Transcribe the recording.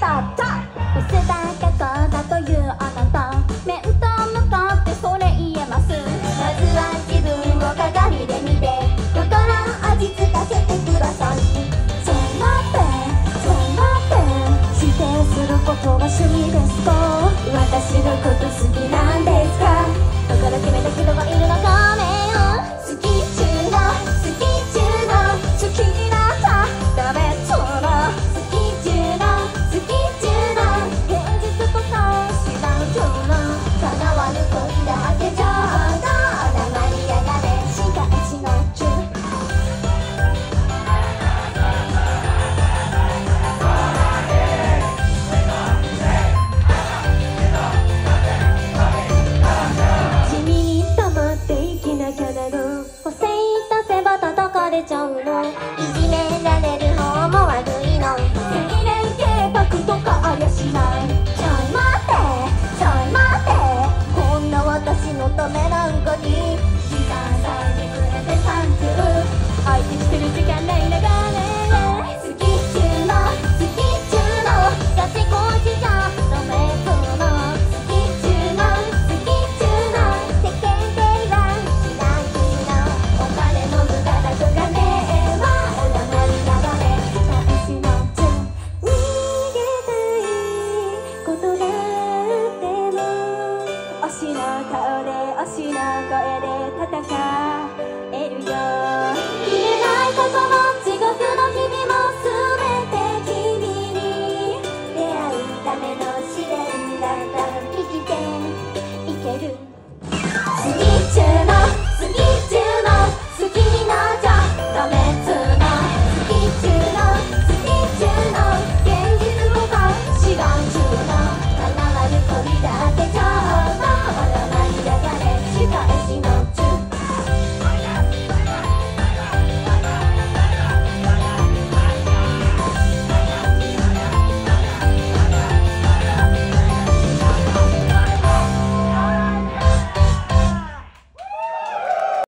とちょ薄だけこだというあなた面と向かってそれ言えますまずは自分を鏡で見て心を落ち着かせてくださいちょ待ってちょ待って指定することが趣味ですか私のこと好きなんですしの顔で推しの声で